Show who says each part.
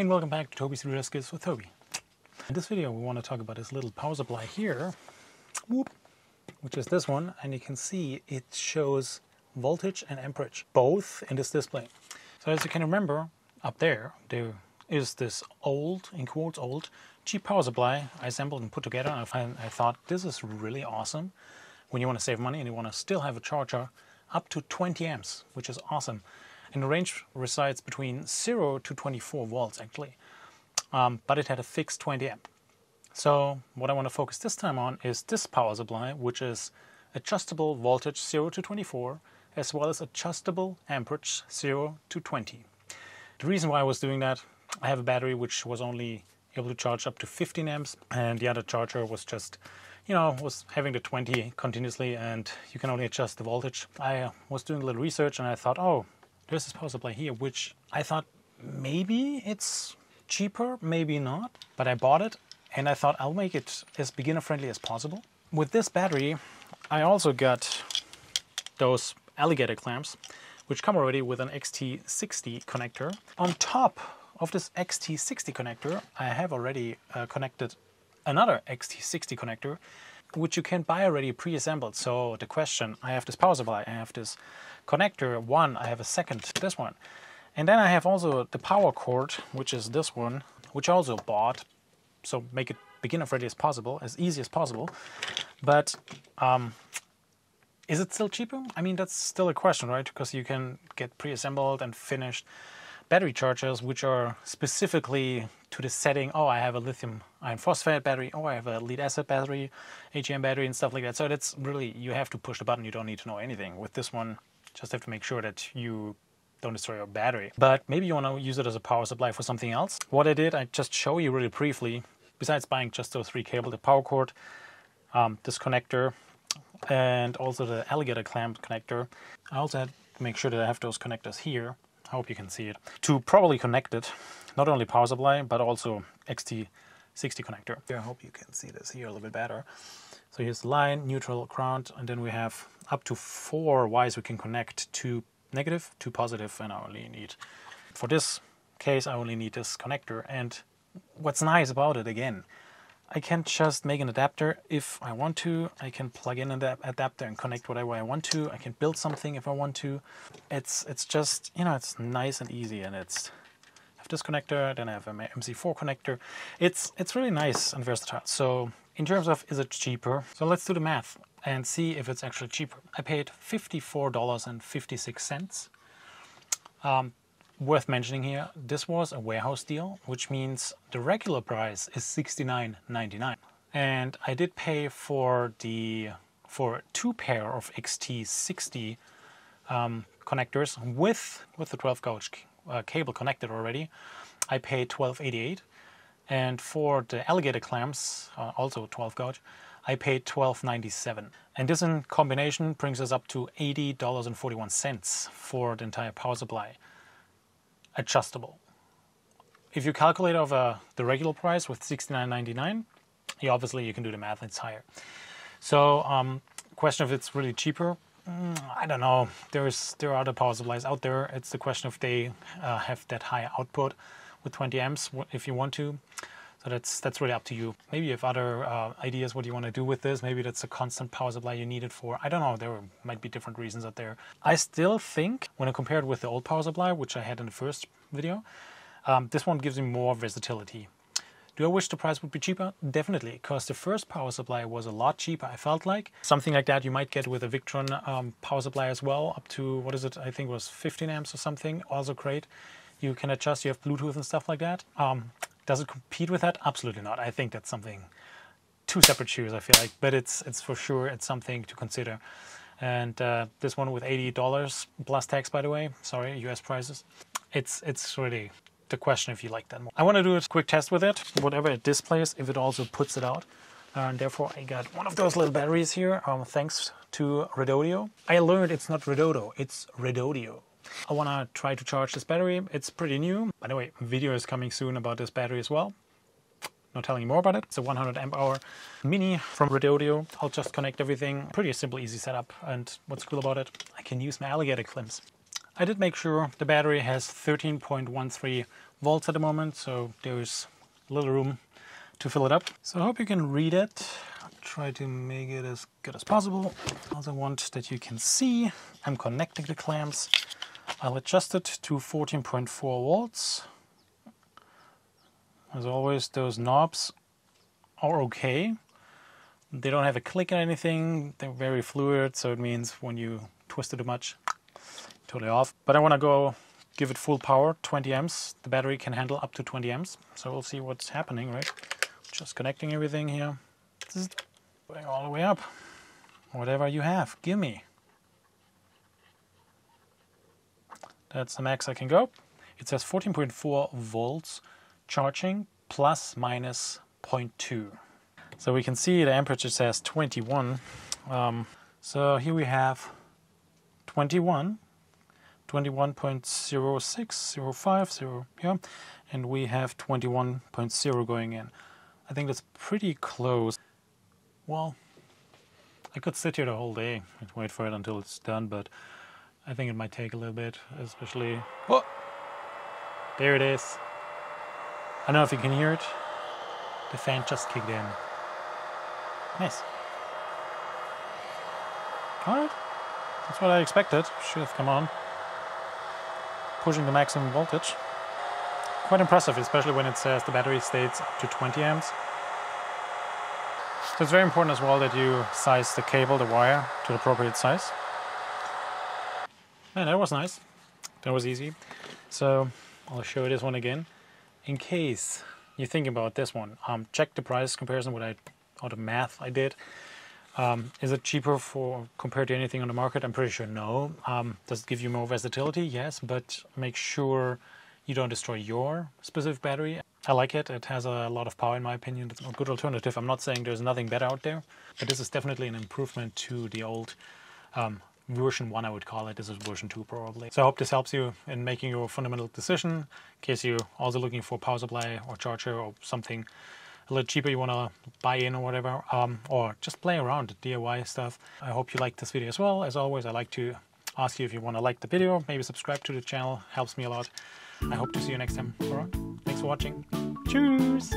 Speaker 1: Hey and welcome back to Tobi's Reader with Tobi. In this video we want to talk about this little power supply here, whoop, which is this one, and you can see it shows voltage and amperage, both in this display. So as you can remember, up there, there is this old, in quotes old, cheap power supply I assembled and put together, and I thought this is really awesome when you want to save money and you want to still have a charger up to 20 amps, which is awesome. And the range resides between 0 to 24 volts actually, um, but it had a fixed 20 amp. So what I want to focus this time on is this power supply, which is adjustable voltage 0 to 24, as well as adjustable amperage 0 to 20. The reason why I was doing that, I have a battery which was only able to charge up to 15 amps, and the other charger was just you know, was having the 20 continuously and you can only adjust the voltage. I was doing a little research and I thought, oh, there's this power supply here, which I thought maybe it's cheaper, maybe not, but I bought it and I thought I'll make it as beginner friendly as possible. With this battery, I also got those alligator clamps, which come already with an XT60 connector. On top of this XT60 connector, I have already uh, connected another XT60 connector, which you can buy already pre-assembled. So the question, I have this power supply, I have this connector one, I have a second, this one. And then I have also the power cord, which is this one, which I also bought. So make it beginner friendly as possible, as easy as possible. But um, is it still cheaper? I mean, that's still a question, right? Because you can get pre-assembled and finished battery chargers, which are specifically to the setting, oh, I have a lithium iron phosphate battery, oh, I have a lead acid battery, AGM battery and stuff like that. So that's really, you have to push the button. You don't need to know anything. With this one, just have to make sure that you don't destroy your battery. But maybe you want to use it as a power supply for something else. What I did, I just show you really briefly, besides buying just those three cables, the power cord, um, this connector, and also the alligator clamp connector. I also had to make sure that I have those connectors here I hope you can see it, to properly connect it, not only power supply, but also XT60 connector. I hope you can see this here a little bit better. So here's the line, neutral, ground, and then we have up to four wires we can connect, two negative, two positive, and I only need, for this case, I only need this connector. And what's nice about it, again, I can just make an adapter if I want to. I can plug in an adapter and connect whatever I want to. I can build something if I want to. It's it's just, you know, it's nice and easy and it's I have this connector, then I have an MC4 connector. It's it's really nice and versatile. So in terms of is it cheaper? So let's do the math and see if it's actually cheaper. I paid $54.56. Um, worth mentioning here, this was a warehouse deal, which means the regular price is $69.99. And I did pay for the for two pair of XT60 um, connectors with with the 12 gauge uh, cable connected already. I paid 12.88, and for the alligator clamps, uh, also 12 gauge, I paid 12.97. And this in combination brings us up to $80.41 for the entire power supply adjustable. If you calculate over the regular price with $69.99, you obviously you can do the math, it's higher. So um, question if it's really cheaper, mm, I don't know. There's there are other power supplies out there. It's the question if they uh, have that high output with 20 amps if you want to. So that's that's really up to you. Maybe you have other uh, ideas what you want to do with this. Maybe that's a constant power supply you need it for. I don't know. There might be different reasons out there. I still think when I compare it with the old power supply, which I had in the first video, um, this one gives me more versatility. Do I wish the price would be cheaper? Definitely, because the first power supply was a lot cheaper, I felt like. Something like that you might get with a Victron um, power supply as well, up to, what is it, I think it was 15 amps or something, also great. You can adjust, you have Bluetooth and stuff like that. Um, does it compete with that? Absolutely not. I think that's something two separate shoes. I feel like, but it's it's for sure it's something to consider. And uh, this one with eighty dollars plus tax, by the way. Sorry, U.S. prices. It's it's really the question if you like that more. I want to do a quick test with it. Whatever it displays, if it also puts it out. and therefore, I got one of those little batteries here. Um, thanks to Redodio. I learned it's not Redodo, it's Redodio. I want to try to charge this battery. It's pretty new. By the way, video is coming soon about this battery as well. Not telling you more about it. It's a 100 amp hour mini from Redodio. I'll just connect everything. Pretty simple, easy setup. And what's cool about it, I can use my alligator clamps. I did make sure the battery has 13.13 volts at the moment, so there's a little room to fill it up. So I hope you can read it. I'll try to make it as good as possible. Also want that you can see I'm connecting the clamps. I'll adjust it to 14.4 volts. As always, those knobs are okay. They don't have a click or anything. They're very fluid, so it means when you twist it too much, totally off. But I want to go give it full power, 20 amps. The battery can handle up to 20 amps. So we'll see what's happening, right? Just connecting everything here. All the way up. Whatever you have, give me. That's the max I can go. It says 14.4 volts charging plus minus 0.2. So we can see the amperage says 21. Um, so here we have 21, 21.06, yeah, and we have 21.0 going in. I think that's pretty close. Well, I could sit here the whole day and wait for it until it's done, but I think it might take a little bit, especially... Oh! There it is. I don't know if you can hear it. The fan just kicked in. Nice. Alright. That's what I expected. Should have come on. Pushing the maximum voltage. Quite impressive, especially when it says the battery states up to 20 amps. So it's very important as well that you size the cable, the wire, to the appropriate size. Man, that was nice. That was easy. So I'll show you this one again. In case you think about this one, um, check the price comparison, what I, all the math I did. Um, is it cheaper for compared to anything on the market? I'm pretty sure no. Um, does it give you more versatility? Yes, but make sure you don't destroy your specific battery. I like it. It has a lot of power in my opinion. It's a good alternative. I'm not saying there's nothing better out there, but this is definitely an improvement to the old um, version 1 I would call it. This is version 2 probably. So I hope this helps you in making your fundamental decision in case you're also looking for power supply or charger or something a little cheaper you want to buy in or whatever um, or just play around DIY stuff. I hope you liked this video as well. As always I like to ask you if you want to like the video, maybe subscribe to the channel, helps me a lot. I hope to see you next time. Alright, thanks for watching. Cheers!